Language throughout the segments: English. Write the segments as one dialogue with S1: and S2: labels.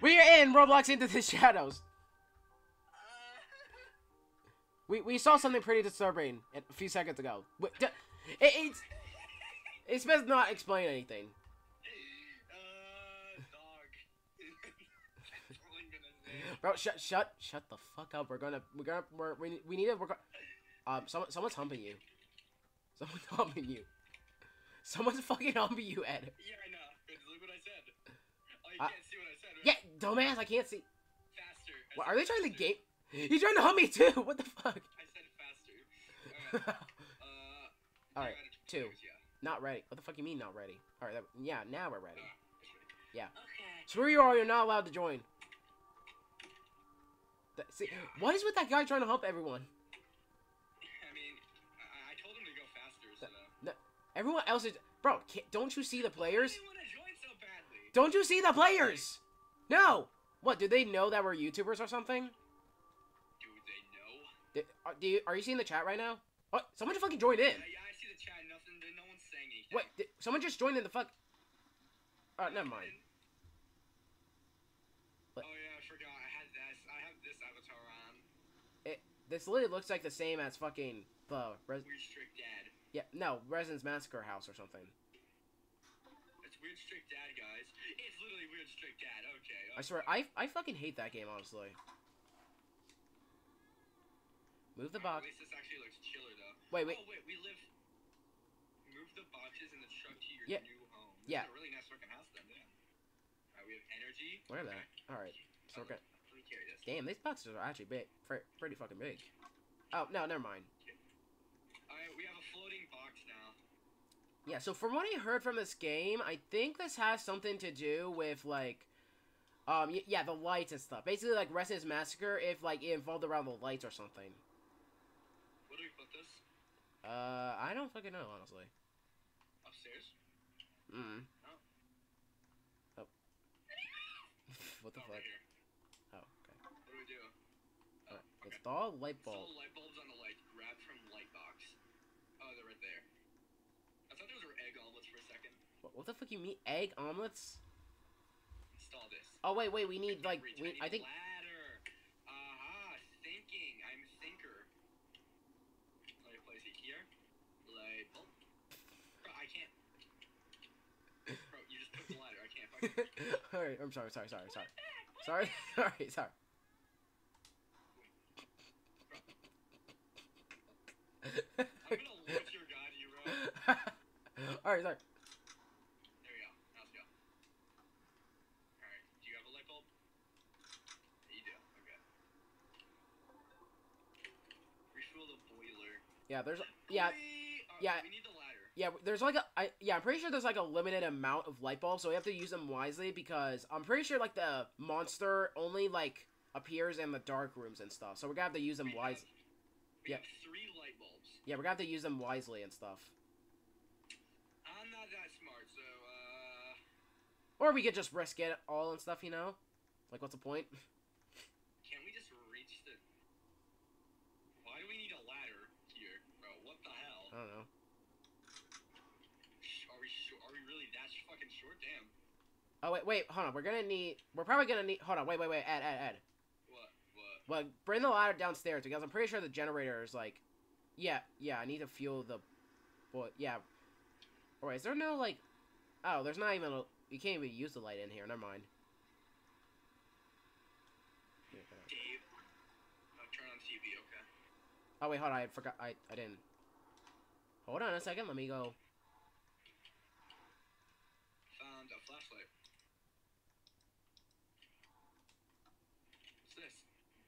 S1: We are in Roblox Into the Shadows. We, we saw something pretty disturbing a few seconds ago. It, it's it's best not explain anything. Bro, shut shut shut the fuck up. We're gonna we're gonna we're, we we need to go- um someone someone's humping you. Someone's humping you. Someone's fucking humping you, Ed.
S2: Yeah, I know. It's look what I said. Oh, you
S1: Uh,
S2: can't see what I said. Right?
S1: Yeah, dumbass. I can't see.
S2: Faster.
S1: What, are they trying to game? He's trying to hump me too. What the fuck?
S2: I said faster. Alright. Uh.
S1: All right,
S2: got
S1: two.
S2: Yeah.
S1: not ready. What the fuck you mean not ready? All right, that, yeah, now we're ready.
S2: Uh.
S1: Yeah.
S2: Okay.
S1: Screw you all. You're not allowed to join. Th- see, what is with that guy trying to hump everyone?
S2: I mean, I, I told him to go faster, so.
S1: Everyone else is. Bro, don't you see the players?
S2: Why do you want to join so badly?
S1: Don't you see the players? No. What? Do they know that we're YouTubers or something?
S2: Do they know?
S1: Did, are, do you, are you seeing the chat right now? What? Someone just fucking joined in.
S2: Yeah, yeah, I see the chat. Nothing. No one's saying anything.
S1: What? Did, someone just joined in the fuck. Uh, never mind. What?
S2: Oh yeah, I forgot. I had this. I have this avatar on.
S1: It, This literally looks like the same as fucking the res-
S2: Weird Strict Dad.
S1: yeah no Residence Massacre house or something.
S2: It's Weird Strict Dad, guys. Weird Strict Dad. Okay.
S1: I swear I I fucking hate that game honestly. Move the box.
S2: Least this actually looks chiller though.
S1: Wait wait.
S2: Oh wait, we live. Move the boxes in the truck to your
S1: Yeah.
S2: new home. This
S1: Yeah.
S2: Really nice fucking house then. Damn. Alright, we have energy.
S1: Where are they? All right. So we're oh, good.
S2: Let me carry this.
S1: Damn, these boxes are actually big, pretty fucking big. Oh no, never mind.
S2: Alright, we have a floating box now.
S1: Yeah, so from what I heard from this game, I think this has something to do with like, um, yeah, the lights and stuff. Basically, like Residence Massacre, if like it involved around the lights or something.
S2: Where do we put this?
S1: Uh, I don't fucking know honestly.
S2: Upstairs.
S1: Mm.
S2: Oh.
S1: Oh. what the
S2: Over
S1: fuck?
S2: here.
S1: Oh, okay.
S2: What do we do? Oh,
S1: Alright,
S2: okay.
S1: Install light
S2: Install
S1: bulb.
S2: light bulbs on the light. Grab from light box. Oh, they're right there. I thought those were egg omelets for a second.
S1: What, what the fuck you mean? Egg omelets?
S2: Install this.
S1: Oh wait, wait. We need like
S2: Reach,
S1: we.
S2: need
S1: I think.
S2: ladder. Aha, uh-huh, thinking. I'm thinker. Let me place it here. Oh. Bro, I can't. Bro, you just put the ladder. I can't fucking.
S1: All right. I'm sorry. Sorry. Sorry. Sorry. Sorry. Sorry. Sorry.
S2: I'm gonna launch your god, you bro.
S1: All right. Sorry.
S2: There we go. Now let's go. Alright, do you have a light bulb? You do. Okay. Refuel the boiler.
S1: Yeah. There's. Yeah. Yeah.
S2: We need the ladder.
S1: Yeah, there's like a, I, yeah, I'm pretty sure there's like a limited amount of light bulbs, so we have to use them wisely because I'm pretty sure like the monster only like appears in the dark rooms and stuff. So we're gonna have to use them
S2: We
S1: wise.
S2: have- We
S1: Yeah.
S2: have three light bulbs.
S1: Yeah, we're gonna have to use them wisely and stuff.
S2: I'm not that smart, so uh.
S1: Or we could just risk it all and stuff, you know? Like, what's the point?
S2: Can we just reach the? Why do we need a ladder here, bro? What the hell?
S1: I don't know.
S2: Are we short? Are we really that fucking short? Damn.
S1: Oh wait, wait, hold on. We're gonna need. We're probably gonna need. Hold on, wait, wait, wait. Ed, Ed, Ed.
S2: What? What?
S1: Well, bring the ladder downstairs because I'm pretty sure the generator is like. Yeah, yeah. I need to fuel the. Well, yeah. Or is there no like? Oh, there's not even a. You can't even use the light in here. Never mind. Here, hold on.
S2: Dave. Oh, turn on TV. Okay.
S1: Oh wait, hold on. I forgot. I I didn't. Hold on a second. Let me go.
S2: Found a flashlight. What's this?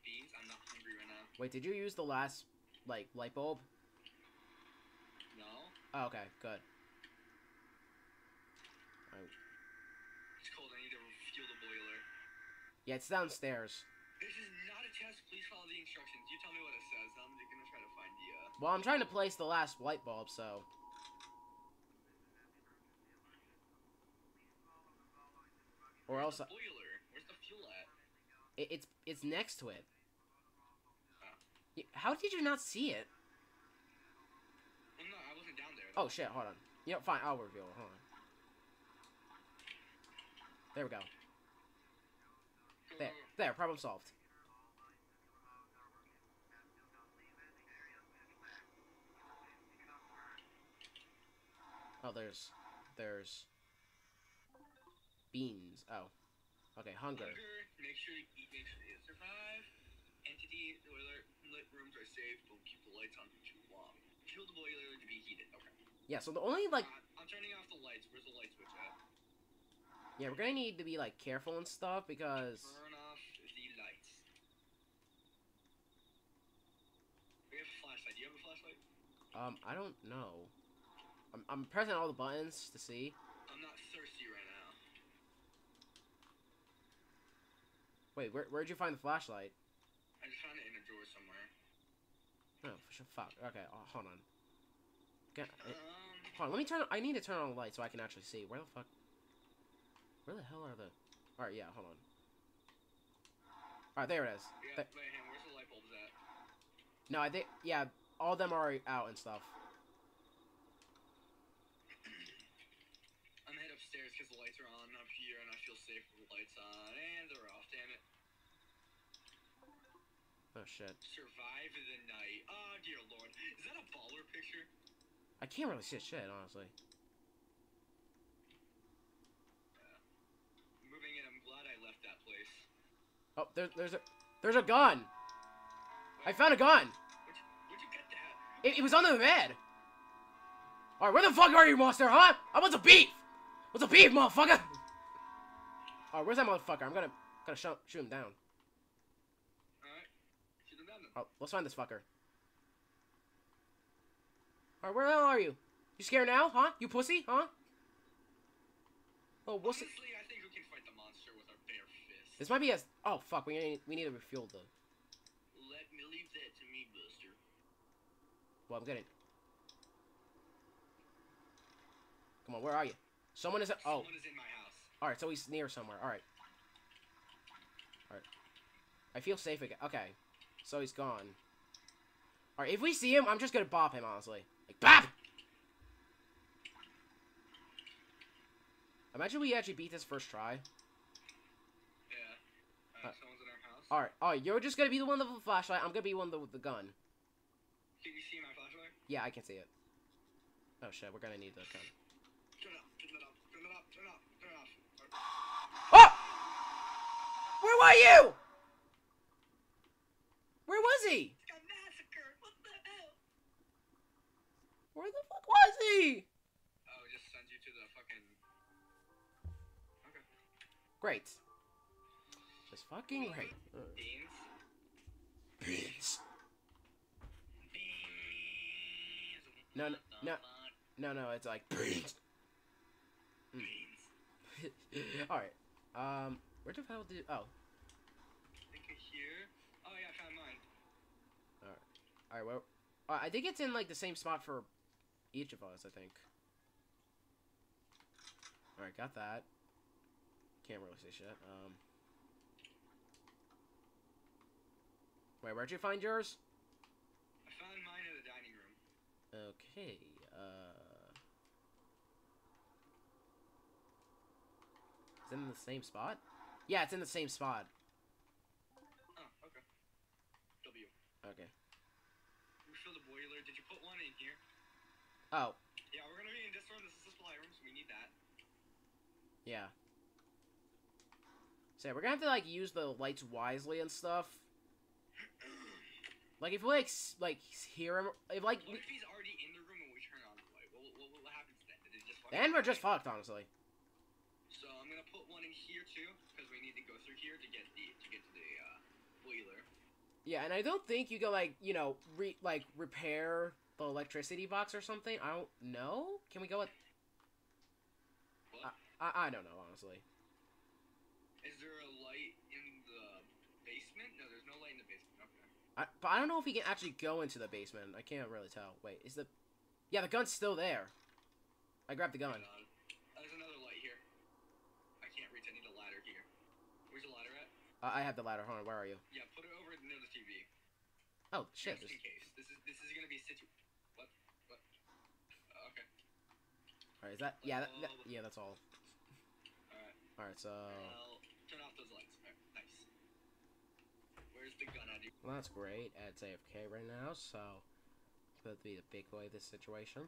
S2: Beans? I'm not hungry right now.
S1: Wait, did you use the last like light bulb?
S2: No?
S1: Oh, okay, good.
S2: It's cold. I need to fuel the boiler.
S1: Yeah, it's downstairs.
S2: This is not a test. Please follow the instructions. You tell me what it says. I'm gonna try to find the, uh...
S1: Well, I'm trying to place the last light bulb, so. Or else
S2: Where's the boiler? Where's the fuel at?
S1: it, it's it's next to it.
S2: Oh.
S1: How did you not see it?
S2: Well, no, I wasn't down there.
S1: Oh shit! Hold on. You know, fine. I'll reveal it. Hold on. There we go. There, There, problem solved. Oh, there's, there's beans. Oh, okay, hunger.
S2: Hunger, make sure to eat, make sure you survive. Entity, rooms are safe, don't keep the lights on for too long. Kill the boiler to be heated. Okay.
S1: Yeah, so the only like,
S2: Uh, I'm turning off the lights. Where's the light switch at?
S1: yeah, we're gonna need to be like careful and stuff because
S2: Turn off the lights. We have a flashlight. Do you have a flashlight?
S1: um, I don't know. I'm I'm pressing all the buttons to see.
S2: I'm not thirsty right now.
S1: Wait, where where'd you find the flashlight?
S2: I just found it in a drawer somewhere.
S1: Oh, for sure. Fuck. Okay, oh, hold on. Get,
S2: Um,
S1: hold on. Let me turn. on, I need to turn on the light so I can actually see. Where the fuck? Where the hell are the? All right, yeah. Hold on. All right, there it is.
S2: yeah,
S1: Th-
S2: wait, hang, where's the light bulbs at?
S1: no, I think yeah, all of them are out and stuff.
S2: I'm head upstairs because the lights are on up here and I feel safe with the lights on. And they're off, damn it.
S1: Oh shit.
S2: Survive the night. Oh, dear lord. Is that a baller picture?
S1: I can't really see shit, honestly.
S2: Uh, moving in, I'm glad I left that place.
S1: Oh, there, there's a there's a gun. I found a gun.
S2: Where'd you, where'd you get that?
S1: It, it was under the bed. All right, where the fuck are you, monster? Huh? I want the beef. What's the beef, motherfucker? Right, where's that motherfucker? I'm gonna gonna shoot shoot him down.
S2: Alright. Shoot him down then.
S1: Oh, let's find this fucker. Alright, where the hell are you? You scared now, huh? You pussy, huh? Oh, what's it?
S2: I think we can fight the monster with our bare fists.
S1: This might be a. Oh fuck, we need we need to refuel the.
S2: Let me leave that to me, Buster.
S1: Well, I'm getting. Come on, where are you? Someone is. Oh,
S2: Someone is in my house.
S1: all right. So he's near somewhere. All right. All right. I feel safe again. Okay, so he's gone. All right. If we see him, I'm just gonna bop him. Honestly, like bop. Imagine we actually beat this first try.
S2: Yeah. Uh,
S1: Uh,
S2: someone's in our house.
S1: All right. All right. You're just gonna be the one with the flashlight. I'm gonna be one with the gun.
S2: Can you see my flashlight?
S1: Yeah, I can see it. Oh shit, we're gonna need the gun.
S2: Turn it up, turn it up, turn it up, turn it up, turn it off.
S1: Oh! Where were you? Where was he?
S2: Got massacred. What the hell?
S1: Where the fuck was he?
S2: Oh, just sends you to the fucking. Okay.
S1: Great. Just fucking great.
S2: Beans.
S1: Beans.
S2: Beans.
S1: No, no, no. No, no, it's like beans.
S2: Beans.
S1: All right. Um, where the hell did? Oh,
S2: I think it's here. Oh yeah, I found mine.
S1: all right. Alright, well, uh, I think it's in like the same spot for each of us. I think. All right, got that. Can't really say shit. Um. Wait, where'd you find yours?
S2: I found mine in the dining room.
S1: Okay. Uh. It's in the same spot? Yeah, it's in the same spot.
S2: Oh, okay. W.
S1: Okay.
S2: Refill the boiler. Did you put one in here?
S1: Oh,
S2: Yeah, we're gonna be in this room. This is the supply room, so we need that.
S1: yeah. So we're gonna have to like use the lights wisely and stuff. Like if we like like hear him, if like
S2: What if he's already in the room and we turn on the light? What, what, what happens then? Did it just?
S1: Then we're just fucked, honestly.
S2: So I'm gonna put one in here too, need to go through here to get the to get to the uh, boiler.
S1: Yeah, and I don't think you can like you know re like repair the electricity box or something. I don't know. Can we go with?
S2: What?
S1: I I don't know honestly.
S2: Is there a light in the basement? No, there's no light in the basement. Okay.
S1: I, but I don't know if we can actually go into the basement. I can't really tell. Wait, is the? Yeah, the gun's still there. I grabbed the gun.
S2: Hold on. Uh, there's another light here. I can't reach. I need a ladder here. Where's the ladder at?
S1: Uh, I have the ladder. Hold on, where are you?
S2: Yeah, put it over near the TV.
S1: Oh shit!
S2: Just in case. This is this is gonna be situ. What? What? Uh, okay.
S1: all right, is that? Yeah, that, that- yeah, that's all.
S2: All right.
S1: All right, so
S2: Well, turn off those lights. All right. Nice. dude.
S1: Well, that's great. Ed's AFK right now, so that'd be the big boy of this situation.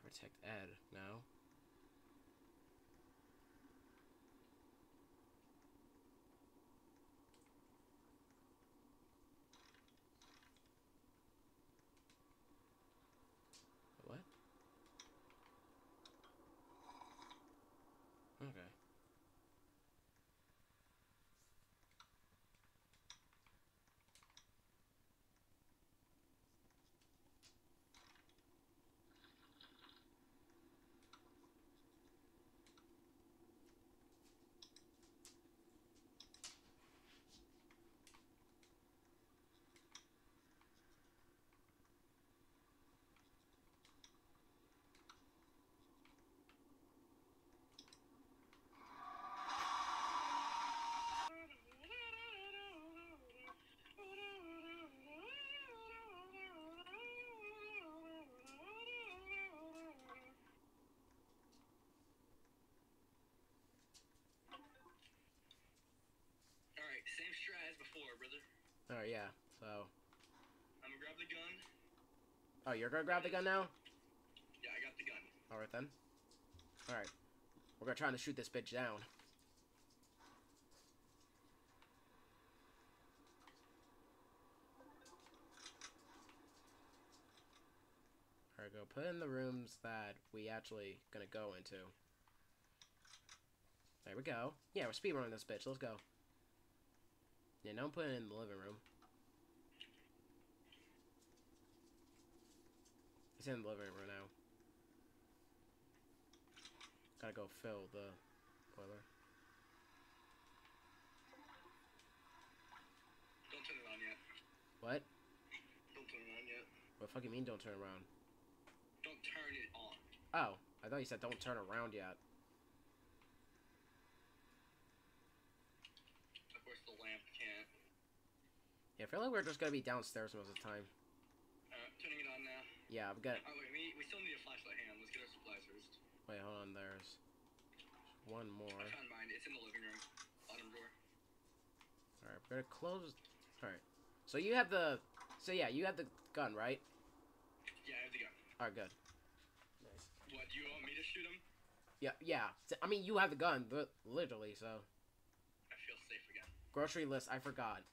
S1: Protect Ed now. What? Okay.
S2: Alright, same strat as before, brother.
S1: Oh yeah. So,
S2: I'm gonna grab the gun.
S1: oh, you're gonna grab the gun now?
S2: Yeah, I got the gun.
S1: All right then. All right. We're gonna try to shoot this bitch down. All right, go put in the rooms that we actually gonna go into. There we go. Yeah, we're speedrunning this bitch. Let's go. Yeah, don't put it in the living room. It's in the living room now. Gotta go fill the boiler.
S2: Don't turn it on yet.
S1: What?
S2: Don't turn on yet.
S1: What the fuck you mean don't turn around?
S2: Don't turn it on.
S1: Oh, I thought you said don't turn around yet.
S2: Of course, the lamp can't.
S1: Yeah, I feel like we're just gonna be downstairs most of the time.
S2: Uh, turning it on now.
S1: Yeah, I'm gonna.
S2: Oh, wait, we, we still need a flashlight. Hang on, let's get our supplies first.
S1: Wait, hold on. There's one more.
S2: I found mine. It's in the living room. Bottom drawer.
S1: All right, we're gonna close. All right. So you have the. So yeah, you have the gun, right?
S2: Yeah, I have the gun.
S1: All right, good. Nice.
S2: What, do you want me to shoot him?
S1: Yeah, yeah. I mean, you have the gun, but literally. So
S2: I feel safe again.
S1: grocery list. I forgot.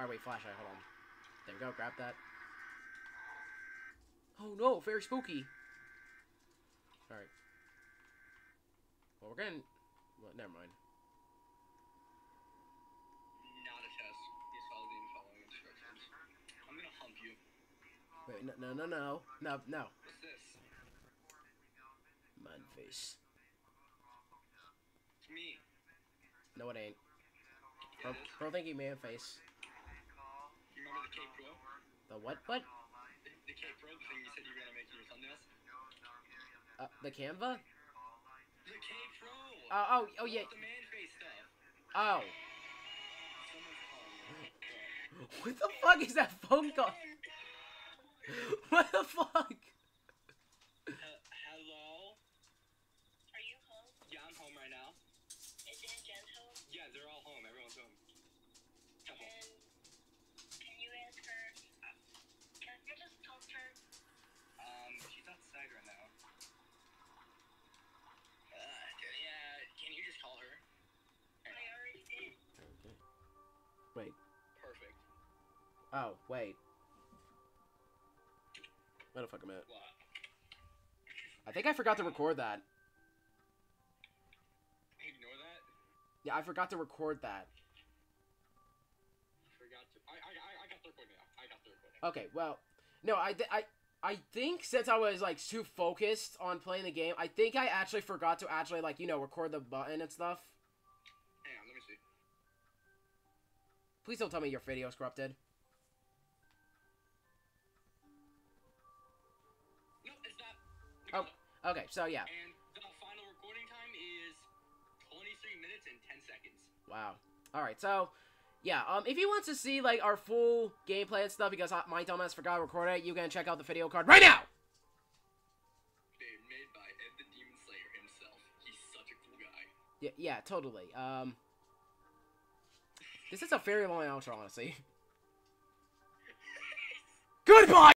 S1: Right, wait. Flashlight. Hold on. There we go. Grab that. Oh no! Very spooky. All right. Well, we're gonna. Well, never mind.
S2: Not a test. He's following following instructions. I'm gonna hump you.
S1: Wait, no, no, no, no, no, no.
S2: What's this?
S1: Man face.
S2: It's me.
S1: No, it ain't.
S2: Yeah,
S1: Bro,
S2: it is.
S1: bro thinking man face.
S2: Remember the Pro?
S1: The what? What?
S2: The, the Pro, the thing you said you were gonna make in your thumbnails?
S1: Uh, the Canva?
S2: The Pro!
S1: Oh, oh, oh, yeah.
S2: The man face stuff.
S1: Oh.
S2: Someone's calling me.
S1: What the fuck is that phone call? What the fuck? Oh, wait. Wait a fuck a minute. I think I forgot to record that. Yeah, I forgot to record that.
S2: Forgot to. I, I, I- got the now. I got the.
S1: Okay, well, no, I, th- I, I think since I was like too focused on playing the game, I think I actually forgot to actually like you know record the button and stuff.
S2: Hang on, let me see.
S1: Please don't tell me your video's corrupted. Okay, so yeah,
S2: And the final recording time is 23 minutes and 10 seconds.
S1: wow. All right, so yeah, um, if you want to see like our full gameplay and stuff because my dumbass forgot to record it, you can check out the video card right now.
S2: Made, made by Ed the Demon Slayer himself. He's such a cool guy.
S1: Yeah, yeah, totally. Um, this is a very long outro, honestly. Goodbye.